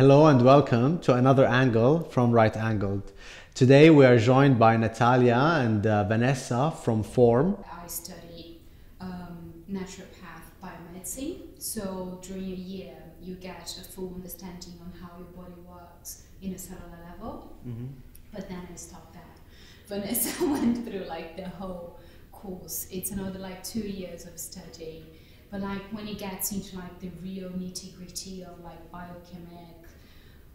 Hello and welcome to another angle from Rightangled. Today we are joined by Natalia and uh, Vanessa from Form. I study um, naturopath biomedicine. So during a year, you get a full understanding on how your body works in a cellular level. Mm-hmm. But then I stopped there. Vanessa went through like the whole course. It's another like two years of study. But like when it gets into like the real nitty gritty of like biochemic,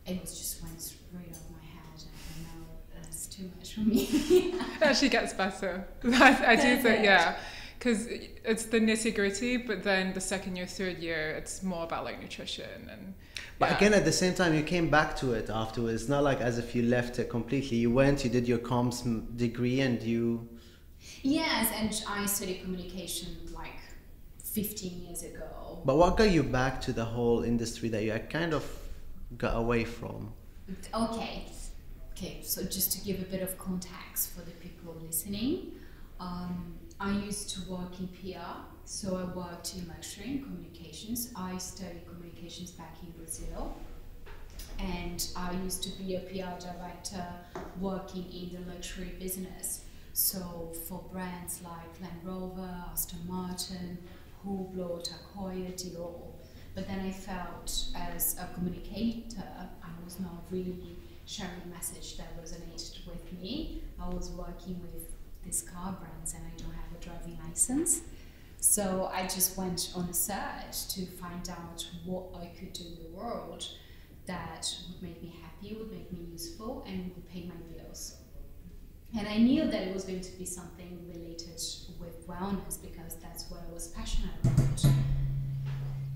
it was just went straight off my head. And now that's too much for me. It actually gets better. I, I do think, yeah, because it's the nitty gritty, but then the second year, third year, it's more about like nutrition and. But yeah. again, at the same time, you came back to it afterwards. It's not like as if you left it completely. You went, you did your comms degree, and you. Yes, and I studied communication like 15 years ago. But what got you back to the whole industry that you had kind of got away from? Okay, okay. So just to give a bit of context for the people listening, um, I used to work in PR. So I worked in luxury and communications. I studied communications back in Brazil, and I used to be a PR director working in the luxury business. So for brands like Land Rover, Aston Martin, Hublot, Heuer, Dior. But then I felt as a communicator, I was not really sharing a message that resonated with me. I was working with these car brands and I don't have a driving license. So I just went on a search to find out what I could do in the world that would make me happy, would make me useful, and would pay my bills. And I knew that it was going to be something related with wellness because that's what I was passionate about.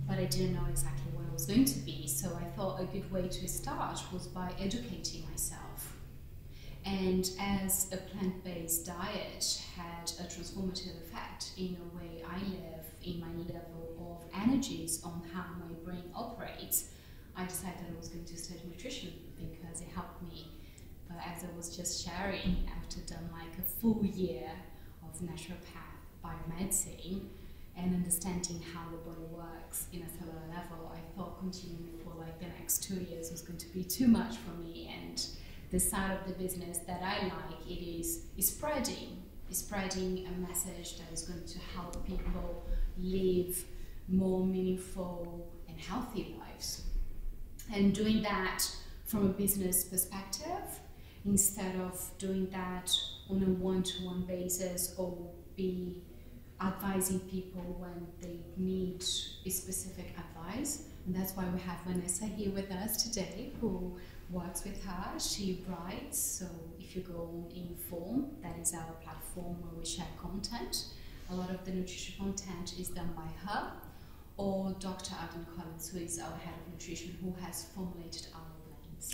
But I didn't know exactly what it was going to be. So I thought a good way to start was by educating myself. And as a plant based diet had a transformative effect in the way I live, in my level of energies on how my brain operates, I decided I was going to study nutrition because it helped me but as I was just sharing, after done like a full year of naturopath biomedicine and understanding how the body works in a cellular level, I thought continuing for like the next two years was going to be too much for me. And the side of the business that I like, it is, is spreading, is spreading a message that is going to help people live more meaningful and healthy lives. And doing that from a business perspective, instead of doing that on a one-to-one basis or be advising people when they need specific advice. And that's why we have Vanessa here with us today, who works with her. She writes, so if you go on Inform, that is our platform where we share content. A lot of the nutrition content is done by her, or Dr. Adam Collins, who is our head of nutrition, who has formulated our.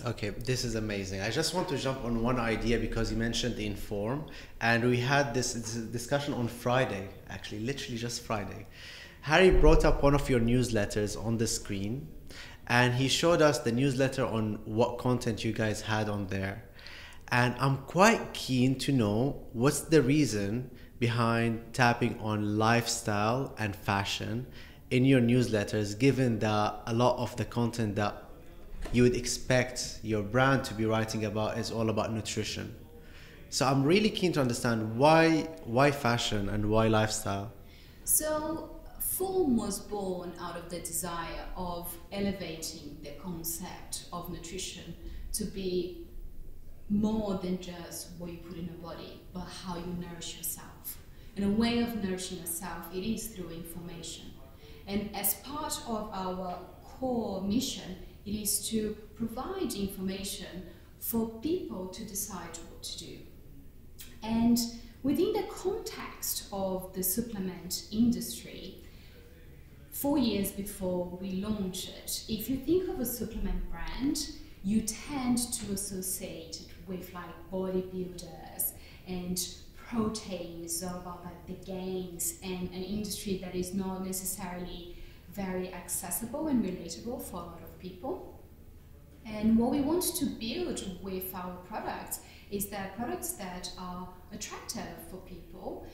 Okay, this is amazing. I just want to jump on one idea because you mentioned Inform, and we had this, this discussion on Friday, actually, literally just Friday. Harry brought up one of your newsletters on the screen, and he showed us the newsletter on what content you guys had on there. And I'm quite keen to know what's the reason behind tapping on lifestyle and fashion in your newsletters, given that a lot of the content that you would expect your brand to be writing about is all about nutrition. So I'm really keen to understand why why fashion and why lifestyle. So, Form was born out of the desire of elevating the concept of nutrition to be more than just what you put in your body, but how you nourish yourself. And a way of nourishing yourself, it is through information. And as part of our core mission, it is to provide information for people to decide what to do. And within the context of the supplement industry, four years before we launch it, if you think of a supplement brand, you tend to associate it with like bodybuilders and proteins, all about the gains and an industry that is not necessarily very accessible and relatable for a lot people. And what we want to build with our products is that products that are attractive for people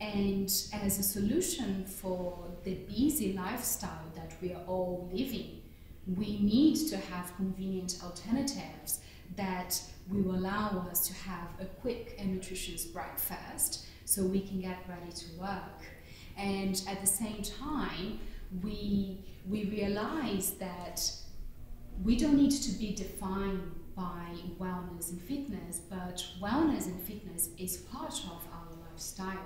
and as a solution for the busy lifestyle that we are all living we need to have convenient alternatives that will allow us to have a quick and nutritious breakfast so we can get ready to work. And at the same time, we, we realize that we don't need to be defined by wellness and fitness, but wellness and fitness is part of our lifestyle.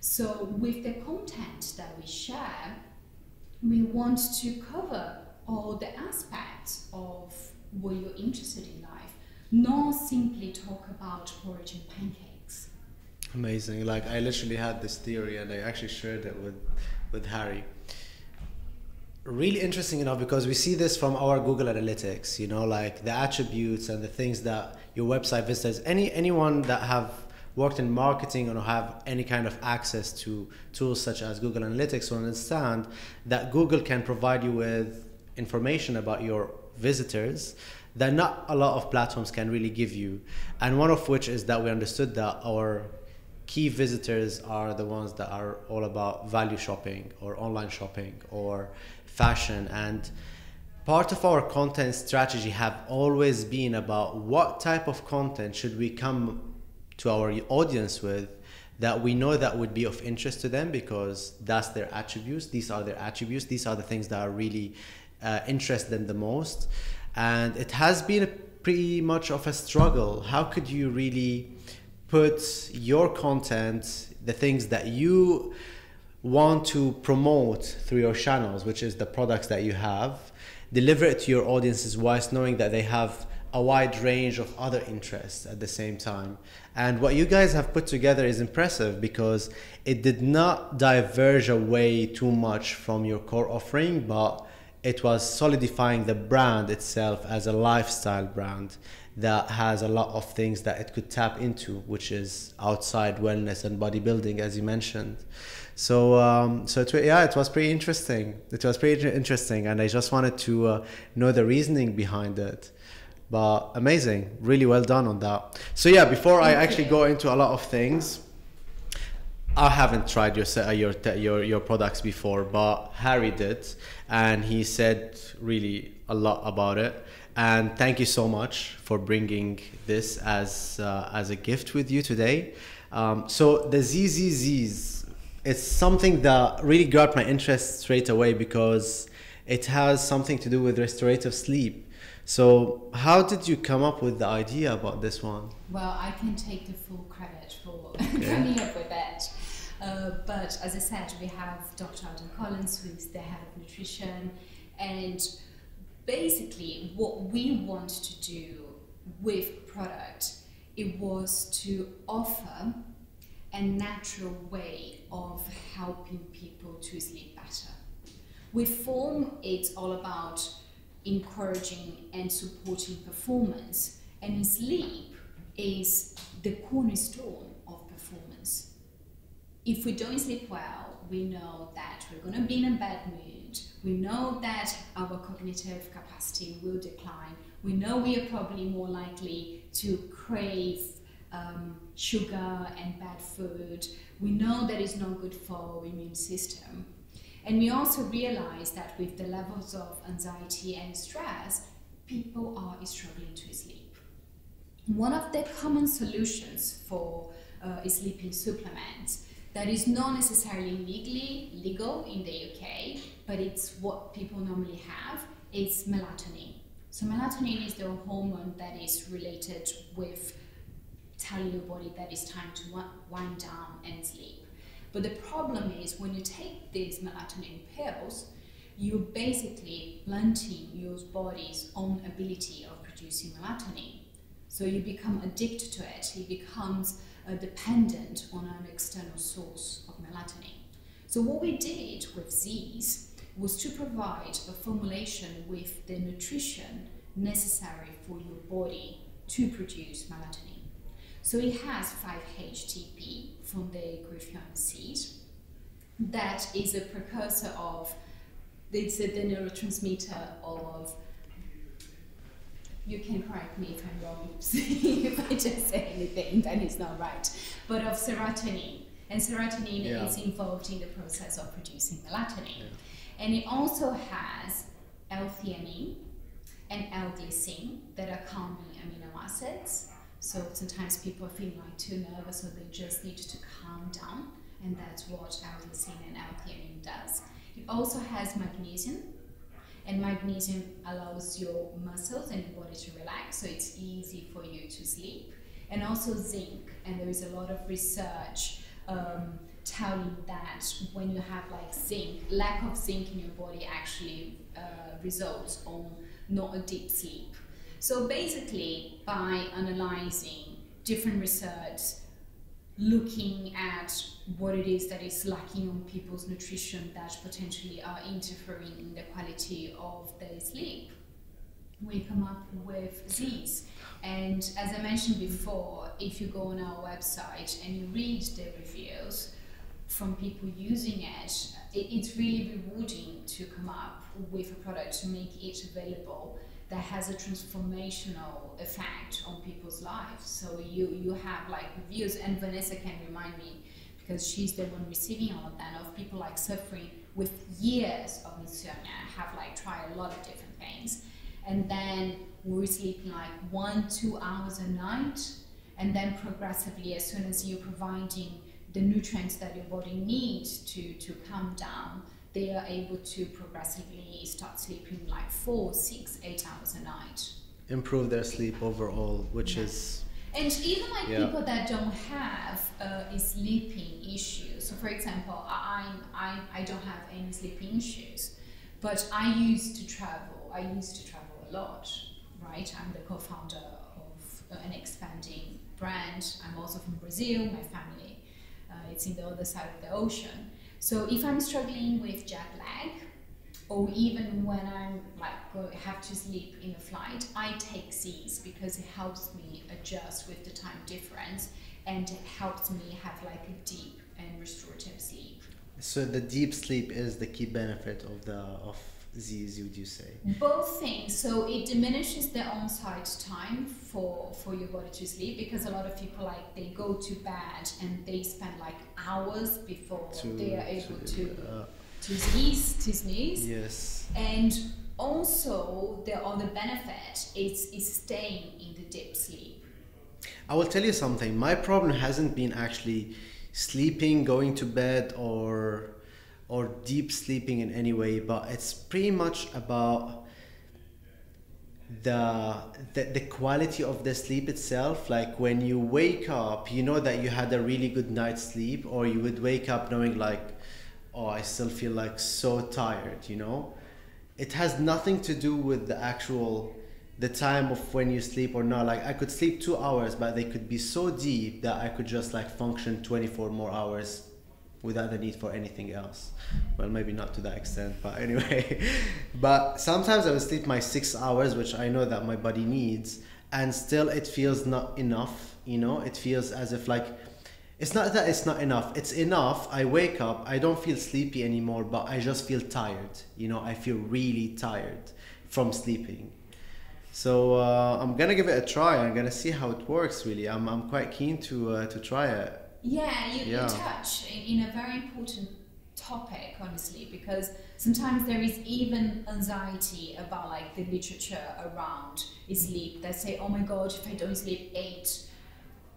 So, with the content that we share, we want to cover all the aspects of what you're interested in life, not simply talk about porridge and pancakes. Amazing. Like I literally had this theory and I actually shared it with with Harry. Really interesting enough because we see this from our Google Analytics, you know, like the attributes and the things that your website visitors, any anyone that have worked in marketing or have any kind of access to tools such as Google Analytics will understand that Google can provide you with information about your visitors that not a lot of platforms can really give you. And one of which is that we understood that our key visitors are the ones that are all about value shopping or online shopping or fashion and part of our content strategy have always been about what type of content should we come to our audience with that we know that would be of interest to them because that's their attributes these are their attributes these are the things that are really uh, interest them the most. And it has been pretty much of a struggle. How could you really put your content the things that you want to promote through your channels which is the products that you have deliver it to your audiences whilst knowing that they have a wide range of other interests at the same time. And what you guys have put together is impressive because it did not diverge away too much from your core offering, but it was solidifying the brand itself as a lifestyle brand that has a lot of things that it could tap into, which is outside wellness and bodybuilding, as you mentioned. So, um, so it, yeah, it was pretty interesting. It was pretty interesting, and I just wanted to uh, know the reasoning behind it. But amazing. Really well done on that. So yeah before i actually go into a lot of things i haven't tried your your your your products before but harry did and he said really a lot about it. And thank you so much for bringing this as uh, as a gift with you today. Um, so the ZZZs it's something that really grabbed my interest straight away because it has something to do with restorative sleep so, how did you come up with the idea about this one? Well, I can take the full credit for okay. coming up with that. Uh, but as I said, we have Dr. Adam Collins, who is the head of nutrition, and basically, what we want to do with product, it was to offer a natural way of helping people to sleep better. With form, it's all about encouraging and supporting performance, and sleep is the cornerstone of performance. If we don't sleep well, we know that we're going to be in a bad mood. We know that our cognitive capacity will decline. We know we are probably more likely to crave um, sugar and bad food. We know that it's not good for our immune system. And we also realize that with the levels of anxiety and stress, people are struggling to sleep. One of the common solutions for uh, sleeping supplements that is not necessarily legally legal in the UK, but it's what people normally have, is melatonin. So melatonin is the hormone that is related with telling your body that it's time to wind down and sleep. But the problem is when you take these melatonin pills, you're basically blunting your body's own ability of producing melatonin. So you become addicted to it. It becomes uh, dependent on an external source of melatonin. So what we did with these was to provide a formulation with the nutrition necessary for your body to produce melatonin. So it has 5-HTP from the Gryphon seed. That is a precursor of, it's the neurotransmitter of, you can correct me if I'm wrong, if I just say anything that is not right, but of serotonin. And serotonin yeah. is involved in the process of producing melatonin. Yeah. And it also has L-theanine and L-glycine that are calming amino acids. So sometimes people feel like too nervous, so they just need to calm down, and that's what L-glycine and L-theanine does. It also has magnesium, and magnesium allows your muscles and your body to relax, so it's easy for you to sleep. And also zinc, and there is a lot of research um, telling that when you have like zinc, lack of zinc in your body actually uh, results on not a deep sleep. So basically, by analyzing different research, looking at what it is that is lacking on people's nutrition that potentially are interfering in the quality of their sleep, we come up with these. And as I mentioned before, if you go on our website and you read the reviews from people using it, it it's really rewarding to come up with a product to make it available that has a transformational effect on people's lives. So you you have like views, and Vanessa can remind me because she's the one receiving all of that of people like suffering with years of insomnia, have like tried a lot of different things, and then we're sleeping like one two hours a night, and then progressively, as soon as you're providing the nutrients that your body needs to to calm down they are able to progressively start sleeping like four, six, eight hours a night. Improve their sleep overall, which Yeah. is And even like Yeah. people that don't have uh, a sleeping issue. So, for example, I, I'm- I, I don't have any sleeping issues, but I used to travel. I used to travel a lot, right? I'm the co-founder of uh, an expanding brand. I'm also from Brazil. My family, uh, it's in the other side of the ocean. So if I'm struggling with jet lag, or even when I'm like have to sleep in a flight, I take these because it helps me adjust with the time difference and it helps me have like a deep and restorative sleep. so the deep sleep is the key benefit of the of these. Would you say? Both things. So it diminishes the onset time for for your body to sleep because a lot of people like they go to bed and they spend like hours before they are able to uh, to sneeze to sneeze. yes. And also, the other benefit is, is staying in the deep sleep. I will tell you something. My problem hasn't been actually sleeping, going to bed, or or deep sleeping in any way, but it's pretty much about the, the the quality of the sleep itself. Like when you wake up, you know that you had a really good night's sleep, or you would wake up knowing like, oh, I still feel like so tired. You know, it has nothing to do with the actual the time of when you sleep or not like i could sleep two hours but they could be so deep that i could just like function 24 more hours without the need for anything else. Well maybe not to that extent but anyway. But sometimes i would sleep my six hours which i know that my body needs and still it feels not enough you know? It feels as if like it's not that it's not enough. It's enough. I wake up i don't feel sleepy anymore but i just feel tired you know? I feel really tired from sleeping. So uh, I'm gonna give it a try. I'm gonna see how it works. Really, I'm, I'm quite keen to uh, to try it. Yeah, you, Yeah. you touch in a very important topic, honestly, because sometimes there is even anxiety about like the literature around sleep They say, oh my god, if I don't sleep eight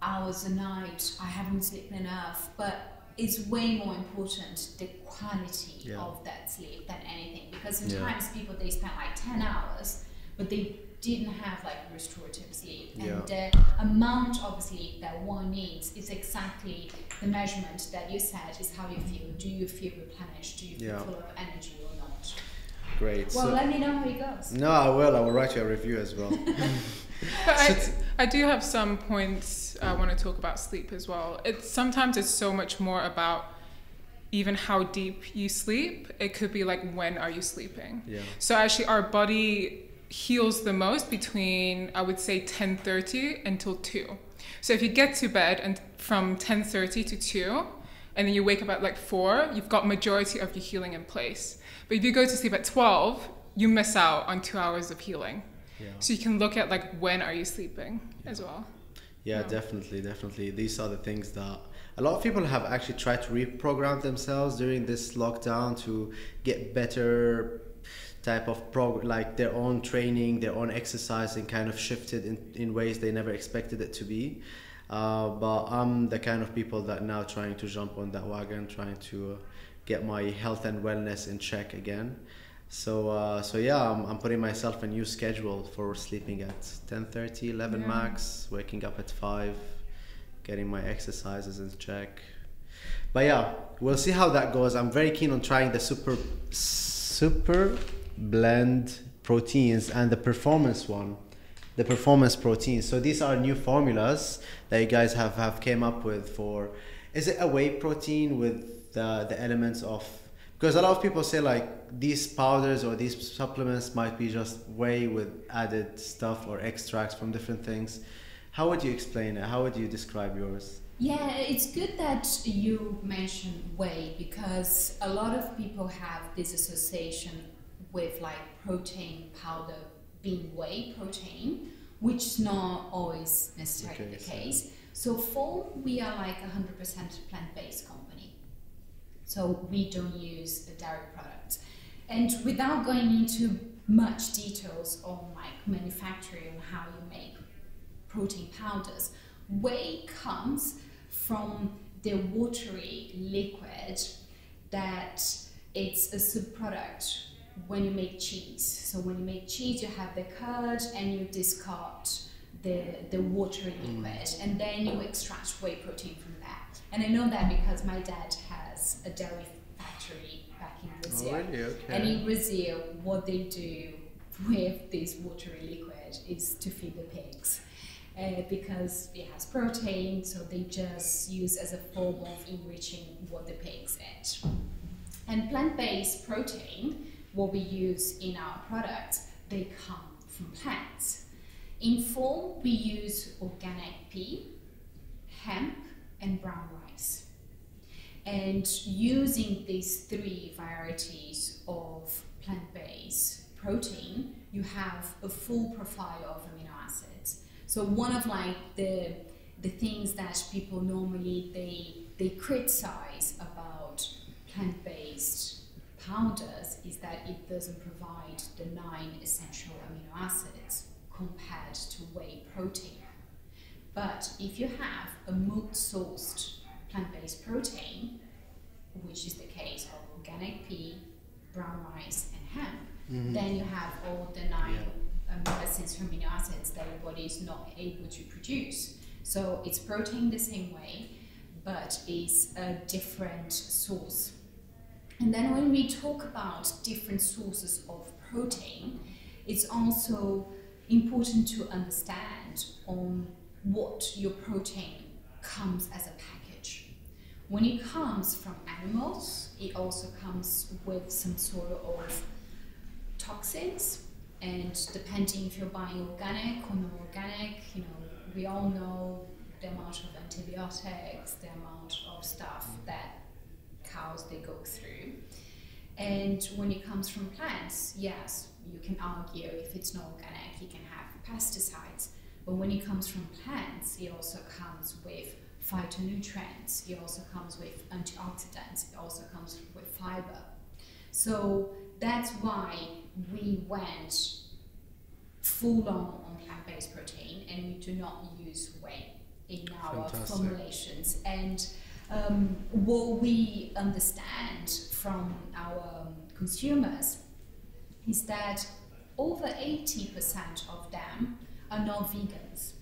hours a night, I haven't slept enough. But it's way more important the quality Yeah. of that sleep than anything because Yeah. sometimes people they spend like 10 hours but they didn't have like restorative sleep and Yeah. the amount of sleep that one needs is exactly the measurement that you said is how you feel do you feel replenished do you feel Yeah. full of energy or not Great. well so, let me know how it goes no, I will. I will write you a review as well. But I, I do have some points I want to talk about sleep as well. It's sometimes it's so much more about even how deep you sleep. It could be like when are you sleeping. yeah. So actually, our body heals the most between I would say 10:30 until 2. So if you get to bed and from 10:30 to 2 and then you wake up at like 4, you've got majority of your healing in place. But if you go to sleep at 12, you miss out on 2 hours of healing. Yeah. So you can look at like when are you sleeping as well. Yeah, Yeah. definitely, definitely. These are the things that a lot of people have actually tried to reprogram themselves during this lockdown to get better type of prog like their own training, their own exercising kind of shifted in, in ways they never expected it to be. Uh, but I'm the kind of people that now trying to jump on that wagon, trying to uh, get my health and wellness in check again. So uh, so yeah, I'm, I'm putting myself a new schedule for sleeping at 10:30, 11 Yeah. max, waking up at 5, getting my exercises in check. But yeah, we'll see how that goes. I'm very keen on trying the super super blend proteins and the performance one, the performance proteins. So these are new formulas that you guys have have came up with for. Is it a whey protein with the the elements of? Because a lot of people say like these powders or these supplements might be just whey with added stuff or extracts from different things. How would you explain it? How would you describe yours? Yeah, it's good that you mentioned whey because a lot of people have this association with like protein powder being whey protein, which is not always necessarily The the case. So for we are like a hundred percent plant-based company, so we don't use the dairy products. And without going into much details on like manufacturing and how you make protein powders, whey comes from the watery liquid that it's a subproduct when you make cheese. So when you make cheese, you have the curd and you discard the, the watery liquid and then you extract whey protein from that. And I know that because my dad has a dairy factory back in Brazil. Oh, really? Okay. And in Brazil, what they do with this watery liquid is to feed the pigs. Uh, because it has protein, so they just use as a form of enriching what the pigs eat. And plant-based protein, what we use in our products, they come from plants. In form, we use organic pea, hemp, and brown rice. And using these three varieties of plant-based protein, you have a full profile of amino acids. So one of like the the things that people normally they they criticize about plant-based powders is that it doesn't provide the nine essential amino acids compared to whey protein. But if you have a milk sourced plant-based protein, which is the case of organic pea, brown rice, and hemp, Mhm. then you have all the nine um, essential amino acids that your body is not able to produce. So it's protein the same way, but it's a different source. And then when we talk about different sources of protein, it's also important to understand on what your protein comes as a package. When it comes from animals, it also comes with some sort of toxins and depending if you're buying organic or non-organic, you know, we all know the amount of antibiotics, the amount of stuff that cows they go through. And when it comes from plants, yes, you can argue if it's not organic, you can have pesticides. But when it comes from plants, it also comes with phytonutrients, it also comes with antioxidants, it also comes with fiber. So that's why we went full on on plant based protein and we do not use whey in our Fantastic. formulations. And um, what we understand from our um, consumers is that over 80% of them are not vegans.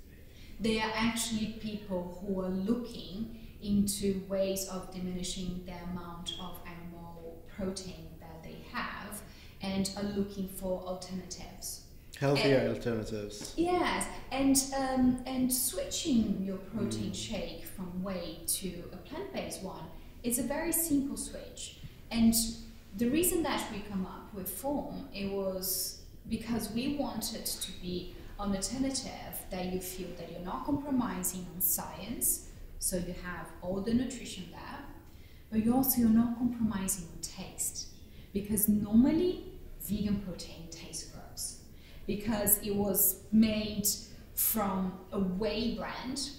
They are actually people who are looking into ways of diminishing the amount of animal protein that they have and are looking for alternatives. Healthier alternatives. Yes, and um, and switching your protein shake from whey to a plant-based one is a very simple switch. And the reason that we come up with form it was because we wanted to be an alternative that you feel that you're not compromising on science, so you have all the nutrition there, but you also you're not compromising on taste, because normally vegan protein because it was made from a whey brand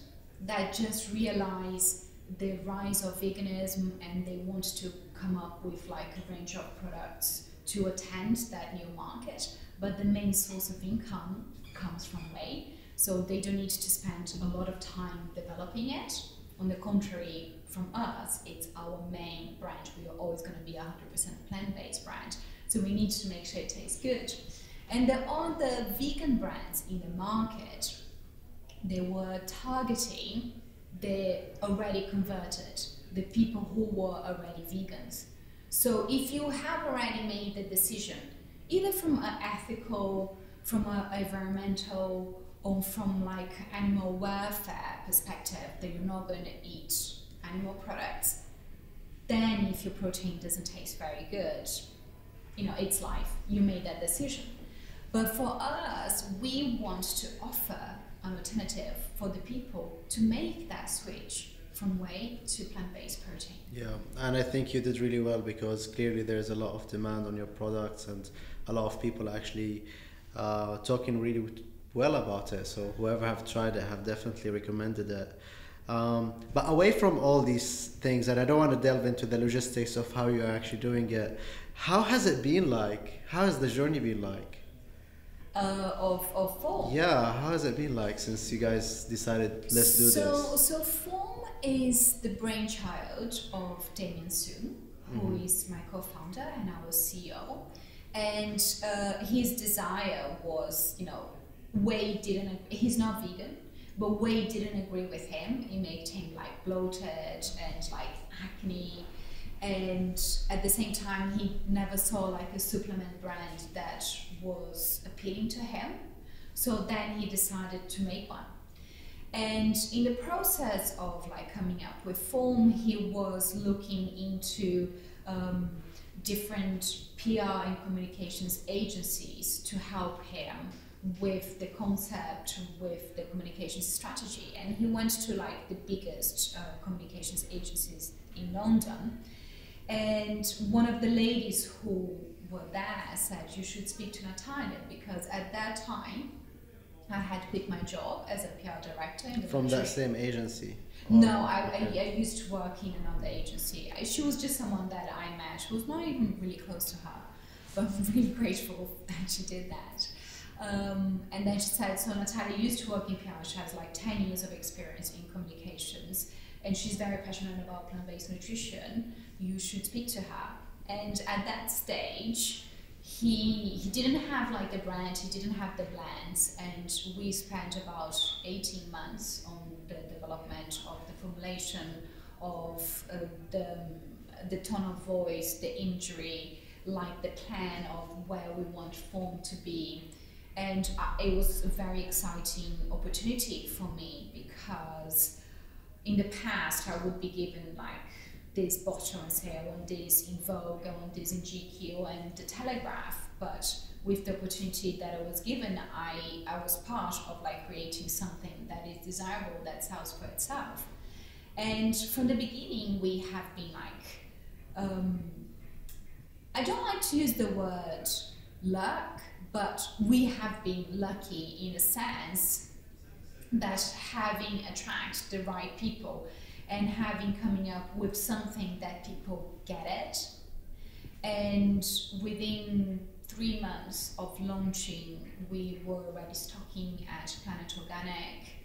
that just realized the rise of veganism and they want to come up with like a range of products to attend that new market, but the main source of income comes from whey. So they don't need to spend a lot of time developing it. On the contrary, from us, it's our main brand. We are always going to be a 100% plant based brand. So we need to make sure it tastes good. And the vegan brands in the market. They were targeting the already converted, the people who were already vegans. So if you have already made the decision, either from an ethical, from an environmental, or from like animal welfare perspective, that you're not going to eat animal products, then if your protein doesn't taste very good, you know, it's life. You made that decision. But for us, we want to offer an alternative for the people to make that switch from whey to plant-based protein. Yeah, and I think you did really well because clearly there's a lot of demand on your products and a lot of people actually uh, talking really well about it. So whoever have tried it have definitely recommended it. Um, but away from all these things, and I don't want to delve into the logistics of how you're actually doing it, how has it been like? How has the journey been like? Uh, of, of form. Yeah, how has it been like since you guys decided let's do so, this? So form is the brainchild of Damien Soon, who Mhm. is my co-founder and our CEO. And uh, his desire was, you know, Whey didn't. He's not vegan, but Whey didn't agree with him. It made him like bloated and like acne. And at the same time, he never saw like a supplement brand that was appealing to him. So then he decided to make one. And in the process of like coming up with form, he was looking into um, different PR and communications agencies to help him with the concept, with the communications strategy. And he went to like the biggest uh, communications agencies in London. And one of the ladies who were there said, You should speak to Natalia because at that time I had quit my job as a PR director. In the From that same agency? no, I, okay. I, I used to work in another agency. I- She was just someone that I met who was not even really close to her, but I'm really grateful that she did that. Um, and then she said, So Natalia used to work in PR, she has like 10 years of experience in communications, and she's very passionate about plant based nutrition. You should speak to her. And at that stage, he he didn't have like the brand, he didn't have the blends, and we spent about 18 months on the development of the formulation, of uh, the the tone of voice, the imagery, like the plan of where we want form to be. And uh, it was a very exciting opportunity for me because in the past I would be given like and say I want this in Vogue, I want this in GQ and the Telegraph, but with the opportunity that I was given, I, I was part of like creating something that is desirable, that sells for itself. And from the beginning, we have been like, um, I don't like to use the word luck, but we have been lucky in a sense that having attracted the right people and having coming up with something that people get it. And within three months of launching we were already stocking at planet organic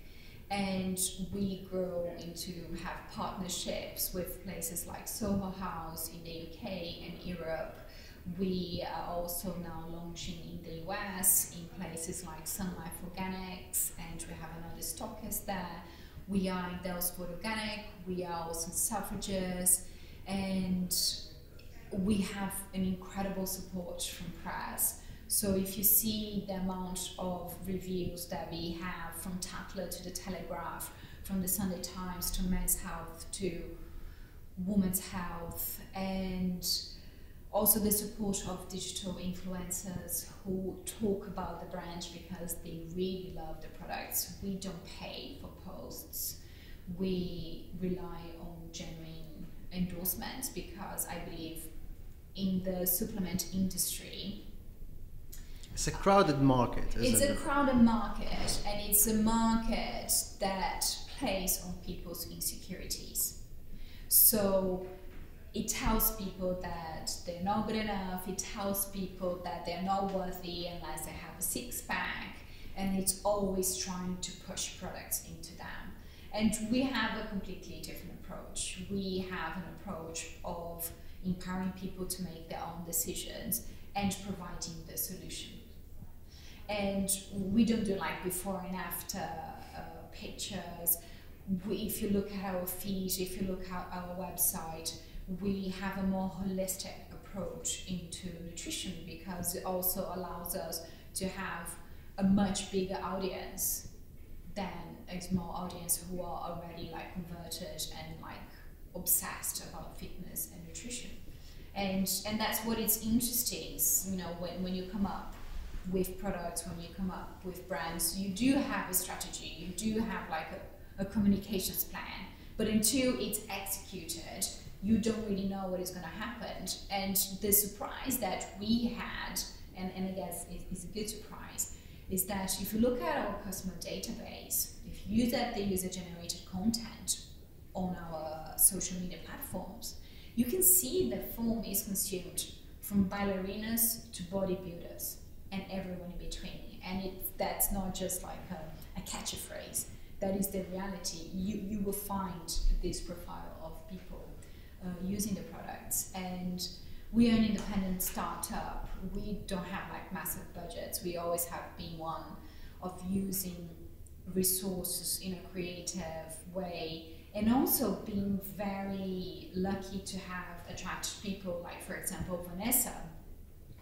and we grow into have partnerships with places like soho house in the uk and europe. We are also now launching in the us in places like sun life organics and we have another stockist there we are in Daylesford Organic, we are also Selfridges, and we have an incredible support from press. So if you see the amount of reviews that we have from Tatler to the Telegraph, from the Sunday Times to Men's Health to Women's Health, and also the support of digital influencers who talk about the brand because they really love the products. We don't pay for posts. We rely on genuine endorsements because I believe in the supplement industry It's a crowded market, isn't it's a it? crowded market and it's a market that plays on people's insecurities. So it tells people that they're not good enough. It tells people that they're not worthy unless they have a six pack. And it's always trying to push products into them. And we have a completely different approach. We have an approach of empowering people to make their own decisions and providing the solution. And we don't do like before and after uh, pictures. We, if you look at our feed, if you look at our website, we have a more holistic approach into nutrition because it also allows us to have a much bigger audience than a small audience who are already like converted and like obsessed about fitness and nutrition. And and that's what it's interesting, is, you know, when, when you come up with products, when you come up with brands, you do have a strategy, you do have like a, a communications plan. But until it's executed, you don't really know what is going to happen. And the surprise that we had, and, and I guess it's a good surprise, is that if you look at our customer database, if you use the user generated content on our social media platforms, you can see that Form is consumed from ballerinas to bodybuilders and everyone in between. And it's, that's not just like a, a catchy phrase, that is the reality. You, you will find this profile of people uh, using the products. And we are an independent startup. We don't have like massive budgets. We always have been one of using resources in a creative way and also being very lucky to have attracted people like for example vanessa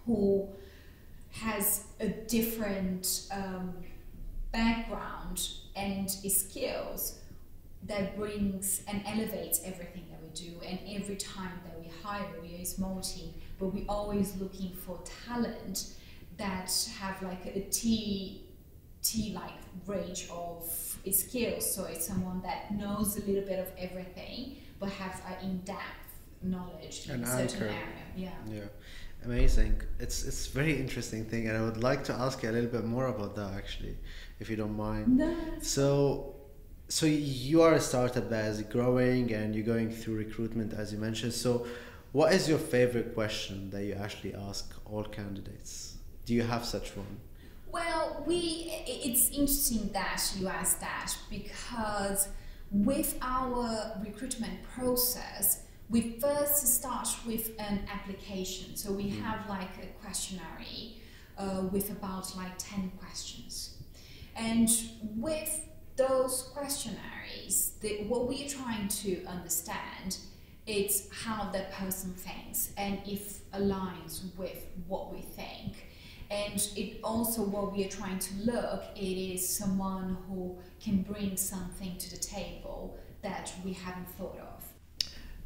who has a different um, background and skills that brings and elevates everything do and every time that we hire we are a small team but we're always looking for talent that have like a T T like range of skills. So it's someone that knows a little bit of everything, but have an in-depth knowledge An in a certain area. Yeah. Yeah, amazing. It's it's very interesting thing, and I would like to ask you a little bit more about that actually, if you don't mind. No. So, so you are a startup that is growing, and you're going through recruitment as you mentioned. So, what is your favorite question that you actually ask all candidates? Do you have such one? Well, we it's interesting that you ask that because with our recruitment process, we first start with an application. So we have like a questionnaire uh, with about like 10 questions. And with those questionnaires, the, what we're trying to understand is how that person thinks and if aligns with what we think and it also what we are trying to look it is someone who can bring something to the table that we haven't thought of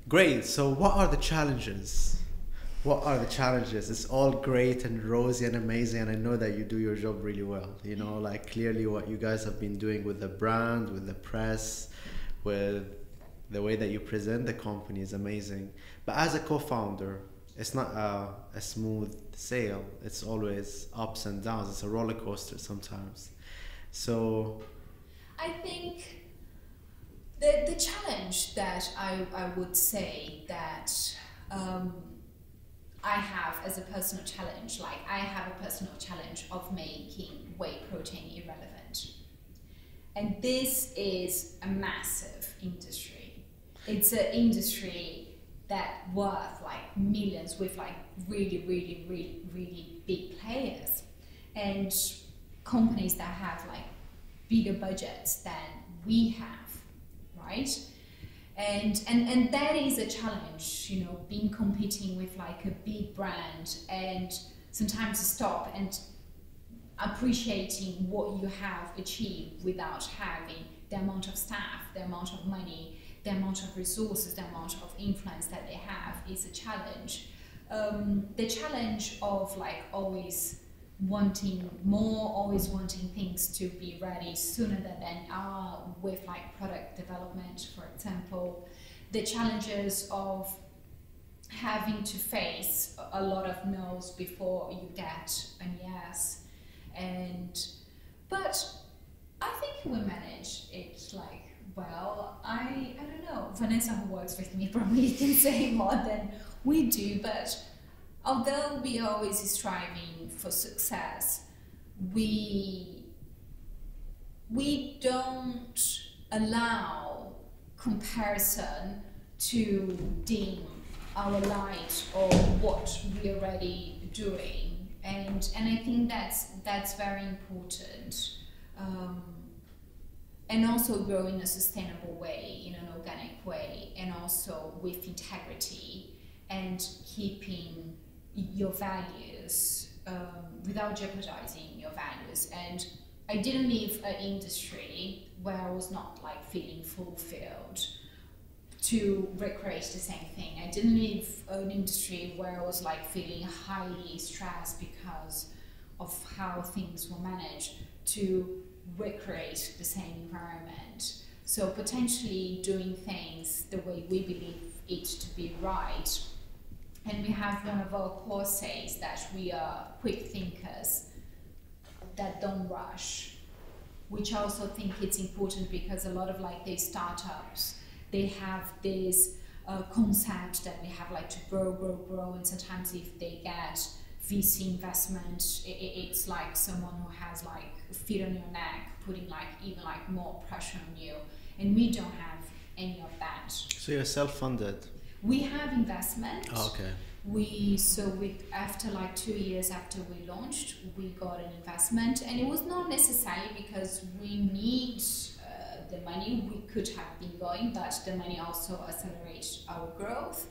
Great. So, what are the challenges? What are the challenges? It's all great and rosy and amazing, and I know that you do your job really well. You know, like clearly what you guys have been doing with the brand, with the press, with the way that you present the company is amazing. But as a co-founder, it's not a, a smooth sail. It's always ups and downs. It's a roller coaster sometimes. So, i think the, the challenge that I, I would say that um, I have as a personal challenge, like I have a personal challenge of making whey protein irrelevant. And this is a massive industry. It's an industry that worth like millions with like really, really, really, really big players and companies that have like bigger budgets than we have, right? And, and and that is a challenge, you know, being competing with like a big brand and sometimes stop and appreciating what you have achieved without having the amount of staff, the amount of money, the amount of resources, the amount of influence that they have is a challenge. Um, the challenge of like always wanting more, always wanting things to be ready sooner than they are with like product development, for example. The challenges of having to face a lot of no's before you get an yes and but I think we manage it like well, I I don't know. Vanessa, who works with me, probably can say more than we do. But although we are always striving for success, we we don't allow comparison to dim our light or what we're already doing. And and I think that's that's very important um, and also grow in a sustainable way in an organic way and also with integrity and keeping your values um, without jeopardizing your values and I didn't leave an industry where I was not like feeling fulfilled to recreate the same thing. I didn't leave an industry where I was like feeling highly stressed because of how things were managed to recreate the same environment. So potentially doing things the way we believe it to be right. And we have one of our core says that we are quick thinkers that don't rush, which I also think it's important because a lot of like these startups they have this uh, concept that we have like to grow, grow, grow, and sometimes if they get VC investment, it, it's like someone who has like feet on your neck, putting like even like more pressure on you, and we don't have any of that. So you're self-funded. We have investment. Oh, okay. We so we after like two years after we launched, we got an investment, and it was not necessarily because we need the money we could have been going, but the money also accelerates our growth.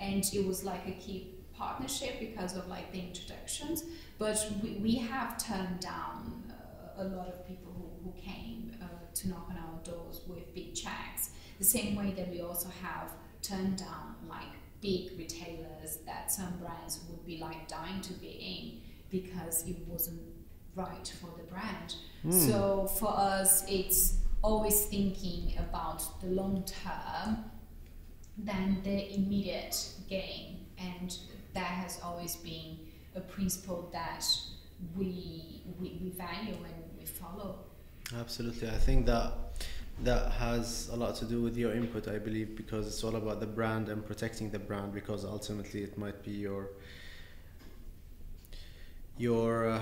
And it was like a key partnership because of like the introductions. But we, we have turned down uh, a lot of people who, who came uh, to knock on our doors with big checks. The same way that we also have turned down like big retailers that some brands would be like dying to be in because it wasn't right for the brand. Mm. So for us, it's always thinking about the long term than the immediate gain. And that has always been a principle that we, we, we value and we follow. Absolutely. I think that that has a lot to do with your input, I believe, because it's all about the brand and protecting the brand because ultimately it might be your your uh,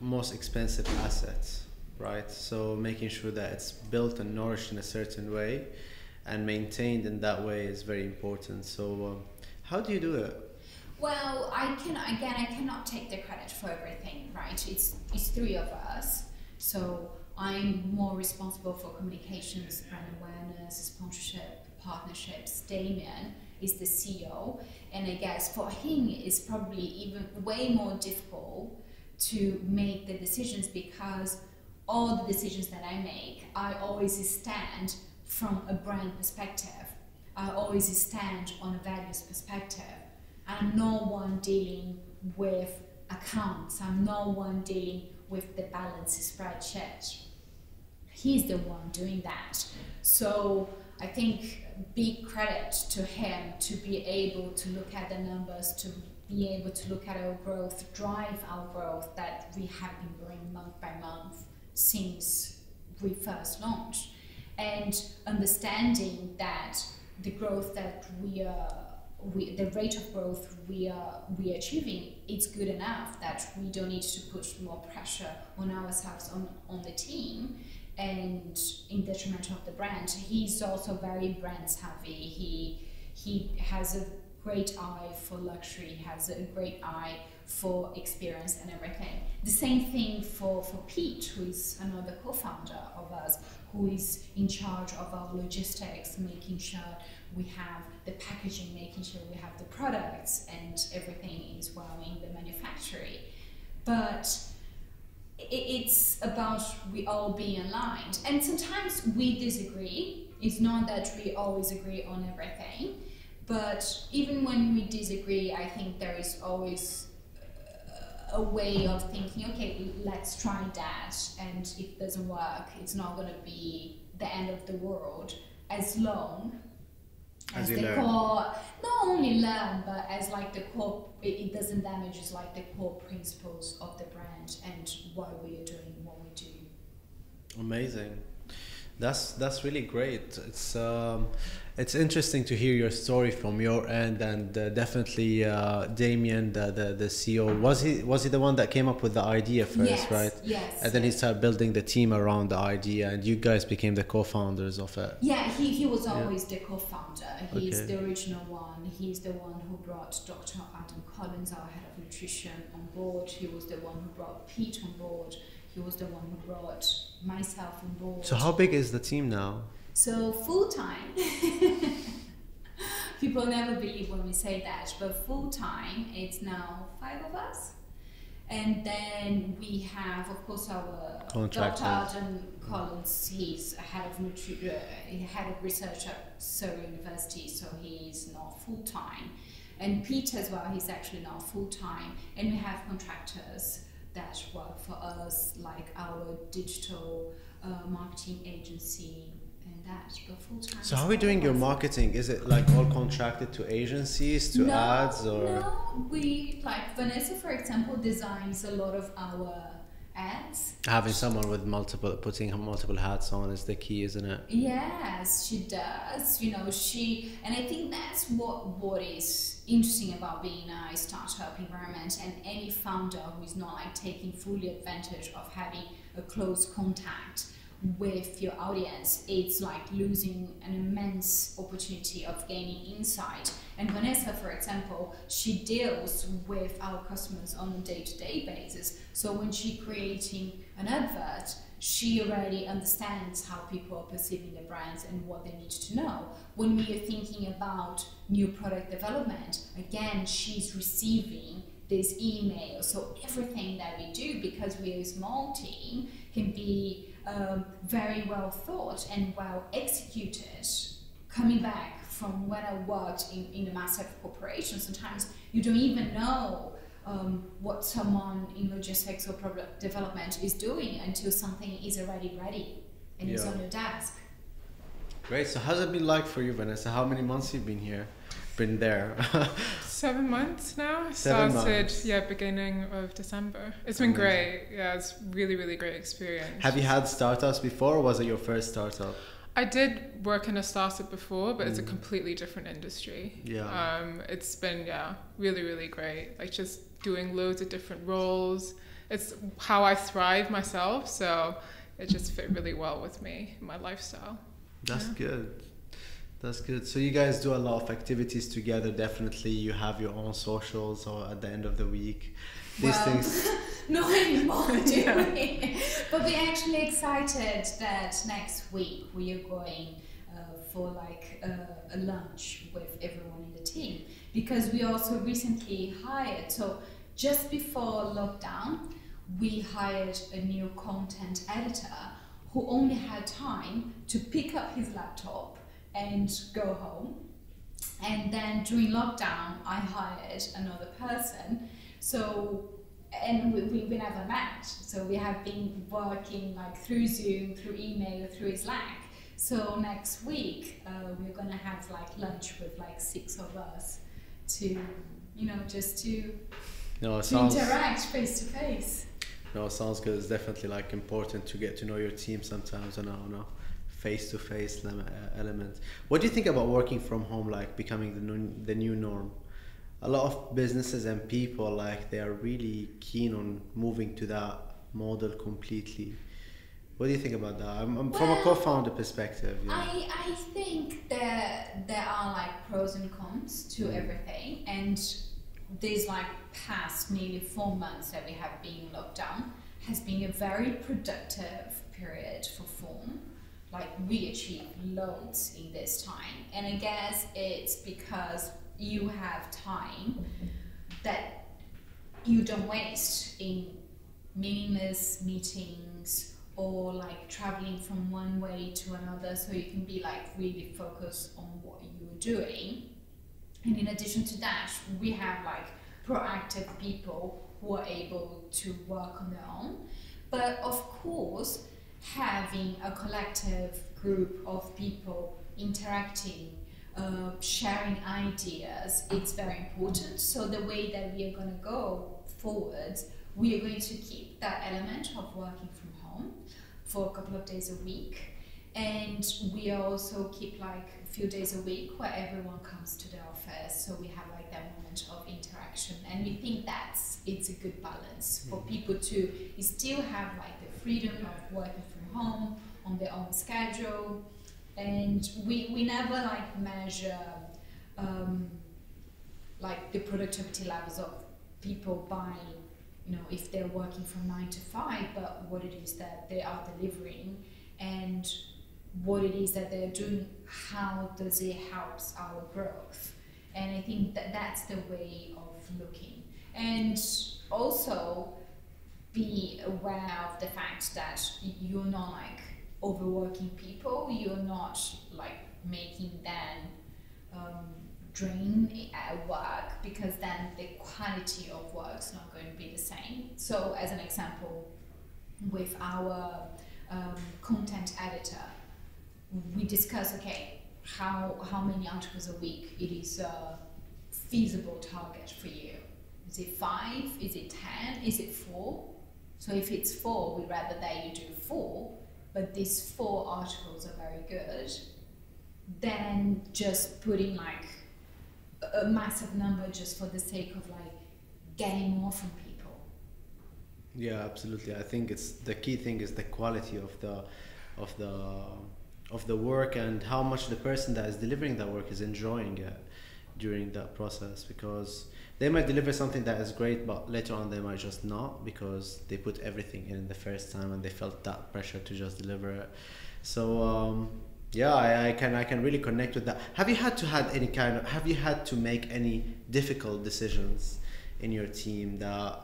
most expensive asset right? So making sure that it's built and nourished in a certain way and maintained in that way is very important. So um, how do you do it? Well, I can again, I cannot take the credit for everything, right? It's it's three of us, so I'm more responsible for communications, brand awareness, sponsorship, partnerships. Damien is the CEO, and I guess for him it's probably even way more difficult to make the decisions because all the decisions that I make, I always stand from a brand perspective. I always stand on a values perspective. I'm no one dealing with accounts. I'm no one dealing with the balance spreadsheet. He's the one doing that. So I think big credit to him to be able to look at the numbers, to be able to look at our growth, drive our growth that we have been growing month by month since we first launched and understanding that the growth that we are we, the rate of growth we are we are achieving it's good enough that we don't need to put more pressure on ourselves on, on the team and in detriment of the brand he's also very brand savvy he he has a great eye for luxury has a great eye for experience and everything. The same thing for, for Pete, who is another co-founder of us, who is in charge of our logistics, making sure we have the packaging, making sure we have the products and everything is well in the manufacturing. But it's about we all being aligned. And sometimes we disagree. It's not that we always agree on everything. But even when we disagree, I think there is always uh, a way of thinking, okay, let's try that, and if it doesn't work, it's not going to be the end of the world as long as, as the learn. core, not only learn, but as like the core, it, it doesn't damage like the core principles of the brand and why we are doing what we do. Amazing. That's that's really great. It's um, it's interesting to hear your story from your end, and uh, definitely uh, Damien, the, the the CEO, was he was he the one that came up with the idea first, yes, right? Yes. And then he started building the team around the idea, and you guys became the co-founders of it. Yeah, he, he was always the co-founder. He's Okay. the original one. He's the one who brought Dr. Adam Collins, our head of nutrition, on board. He was the one who brought Pete on board. He was the one who brought myself on board. So how big is the team now? So full time. People never believe when we say that, but full time it's now five of us. And then we have, of course, our Contractors. Dr. Adam Collins. He's a head of nutri- uh, head of research at Surrey University, so he's not full time. And Pete as well, he's actually not full time. And we have contractors that work for us, like our digital uh, marketing agency and that, but full time. So how are we doing your marketing? Is it like all contracted to agencies, to no, ads, or No, we like Vanessa, for example, designs a lot of our ads. having someone with multiple, putting multiple hats on is the key, isn't it? Yes, she does. You know, she and I think that's what what is interesting about being a startup environment and any founder who is not like taking fully advantage of having a close contact with your audience, it's like losing an immense opportunity of gaining insight. And Vanessa, for example, she deals with our customers on a day-to-day basis. So when she creating an advert, she already understands how people are perceiving their brands and what they need to know. When we are thinking about new product development, again, she's receiving this email. So everything that we do, because we're a small team, can be um, very well thought and well executed. Coming back from when I worked in, in a massive corporation, sometimes you don't even know um, what someone in logistics or product development is doing until something is already ready and it's Yeah. on your desk. Great. So how's it been like for you, Vanessa? How many months you've been here? Been there? Seven months now. Seven Started months. yeah beginning of December. It's been Amazing. great. Yeah, it's really really great experience. Have you had startups before, or was it your first startup? I did work in a startup before, but it's a Mm. completely different industry. Yeah. Um, it's been yeah really really great. Like just doing loads of different roles. It's how I thrive myself, so it just fit really well with me, my lifestyle. That's Yeah. good. That's good. So you guys do a lot of activities together. Definitely, you have your own socials, or at the end of the week, these Well, things. Not anymore, do we? But we're actually excited that next week we are going uh, for like uh, a lunch with everyone in the team because we also recently hired. So just before lockdown, we hired a new content editor who only had time to pick up his laptop and go home. And then during lockdown, I hired another person. So and we, we, we never met. So we have been working like through Zoom, through email, through Slack. So next week uh, we're gonna have like lunch with like six of us to, you know, just to, No, it to sounds. interact face to face. No, it sounds good. It's definitely like important to get to know your team sometimes on a, on a face-to-face uh, element. What do you think about working from home, like becoming the new, the new norm? A lot of businesses and people, like they are really keen on moving to that model completely. What do you think about that? I'm, I'm from a co-founder perspective. Yeah. I, I think that there are like pros and cons to Mm. everything and these like past nearly four months that we have been locked down has been a very productive period for form like we achieve loads in this time. And i guess it's because you have time that you don't waste in meaningless meetings or like traveling from one way to another. So you can be like really focused on what you're doing. And in addition to that we have like proactive people who are able to work on their own. But of course having a collective group of people interacting uh, sharing ideas it's very important. So the way that we are going to go forward we are going to keep that element of working from home for a couple of days a week. And we also keep like a few days a week where everyone comes to the office so we have like that moment of interaction. And we think that's it's a good balance for Mhm. people to still have like the freedom of working from home on their own schedule and we, we never like measure um, like the productivity levels of people by you know if they're working from nine to five but what it is that they are delivering and what it is that they're doing how does it helps our growth? And i think that that's the way of looking. And also be aware of the fact that you're not like overworking people you're not like making them um, drain at work because then the quality of work is not going to be the same. So, as an example, with our um, content editor, we discuss okay how how many articles a week it is a feasible target for you. Is it five? Is it ten? Is it four? So if it's four, we'd rather that you do four, but these four articles are very good than just putting like a a massive number just for the sake of like getting more from people. Yeah, absolutely. I think it's the key thing is the quality of the of the of the work and how much the person that is delivering that work is enjoying it during that process because they might deliver something that is great but later on they might just not because they put everything in the first time and they felt that pressure to just deliver it. So um, yeah I, I can i can really connect with that. Have you had to had any kind of have you had to make any difficult decisions in your team that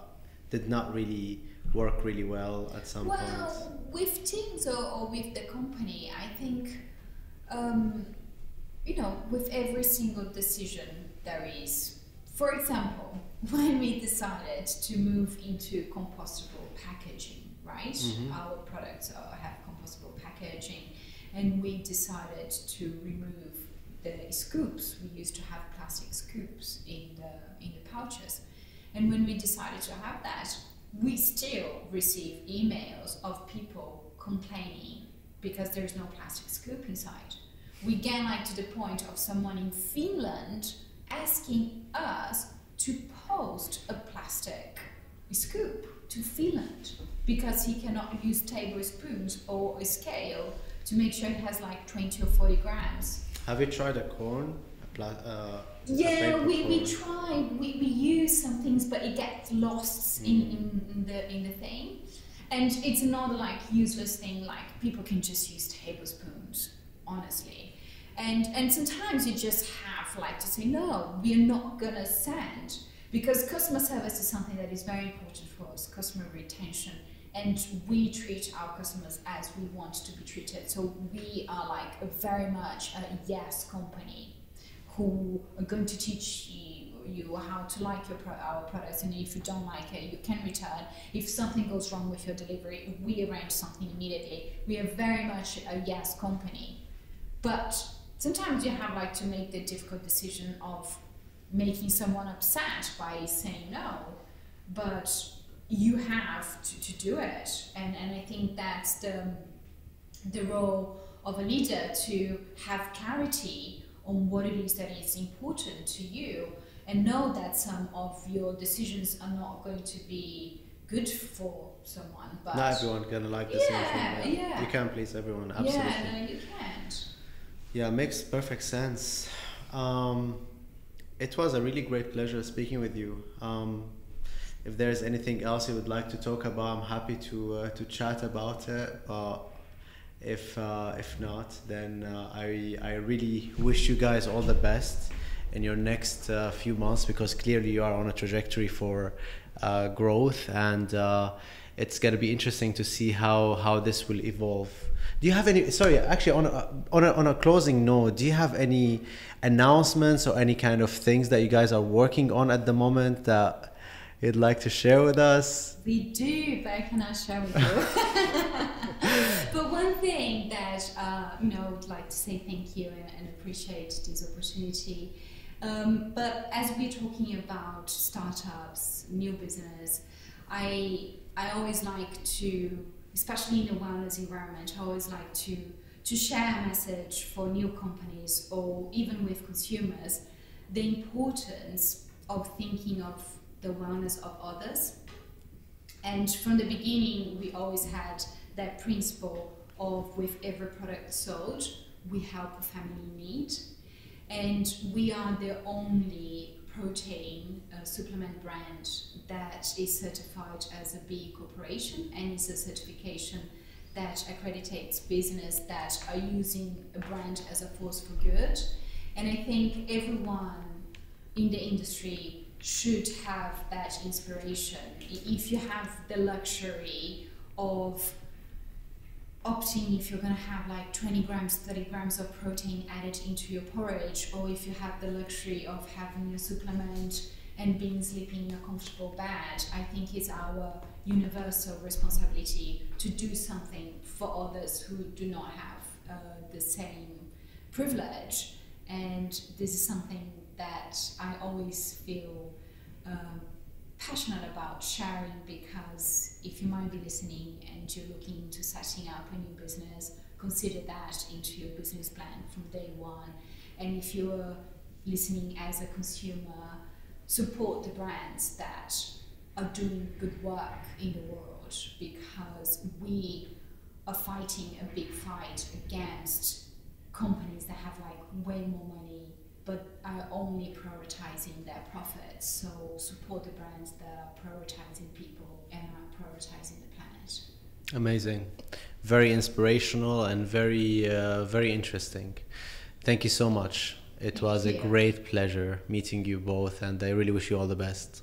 did not really work really well at some point? Well, with teams or, or with the company, I think, um, you know, with every single decision there is. For example, when we decided to move into compostable packaging, right? Mhm. Our products uh, have compostable packaging, and we decided to remove the scoops. We used to have plastic scoops in the in the pouches, and when we decided to have that, we still receive emails of people complaining because there's no plastic scoop inside. We get like to the point of someone in Finland asking us to post a plastic scoop to Finland because he cannot use tablespoons or a scale to make sure it has like 20 or 40 grams. Have you tried a corn? A uh, Yeah, we, we corn? try. We, we use some things, but it gets lost in, in, in the in the thing, and it's not like useless thing. Like people can just use tablespoons, honestly, and and sometimes you just have like to say no, we are not gonna send because customer service is something that is very important for us. Customer retention. And we treat our customers as we want to be treated. So we are like a very much a yes company who are going to teach you, you how to like your pro- our products and if you don't like it you can return if something goes wrong with your delivery we arrange something immediately we are very much a yes company but sometimes you have like to make the difficult decision of making someone upset by saying no but you have to, to do it and, and i think that's the the role of a leader to have clarity on what it is that is important to you and know that some of your decisions are not going to be good for someone but Not everyone gonna like the Yeah, same thing. yeah. You can't please everyone, absolutely. yeah no you can't Yeah, makes perfect sense. Um, it was a really great pleasure speaking with you. Um, if there's anything else you would like to talk about, I'm happy to uh, to chat about it. But if uh, if not, then uh, I I really wish you guys all the best in your next uh, few months because clearly you are on a trajectory for uh, growth and. It's going to be interesting to see how, how this will evolve. Do you have any? Sorry, actually, on a, on a, on a closing note, do you have any announcements or any kind of things that you guys are working on at the moment that you'd like to share with us? We do, but I cannot share with you. but one thing that uh, you know, I would like to say thank you and, and appreciate this opportunity. Um, but as we're talking about startups, new business, I I always like to, especially in a wellness environment, I always like to to share a message for new companies or even with consumers the importance of thinking of the wellness of others. And from the beginning, we always had that principle of with every product sold, we help a family in need. And we are the only protein uh, supplement brand that is certified as a B corporation and is a certification that accreditates business that are using a brand as a force for good. And I think everyone in the industry should have that inspiration. If you have the luxury of opting if you're going to have like 20 grams 30 grams of protein added into your porridge or if you have the luxury of having a supplement and being sleeping in a comfortable bed i think it's our universal responsibility to do something for others who do not have uh, the same privilege. And this is something that i always feel uh, passionate about sharing because if you might be listening and you're looking to setting up a new business, consider that into your business plan from day one. And if you're listening as a consumer, support the brands that are doing good work in the world because we are fighting a big fight against companies that have like way more money but are only prioritizing their profits. So support the brands that are prioritizing people and are prioritizing the planet. Amazing, very inspirational and very uh, very interesting. Thank you so much. It Thank was you. a great pleasure meeting you both, and I really wish you all the best.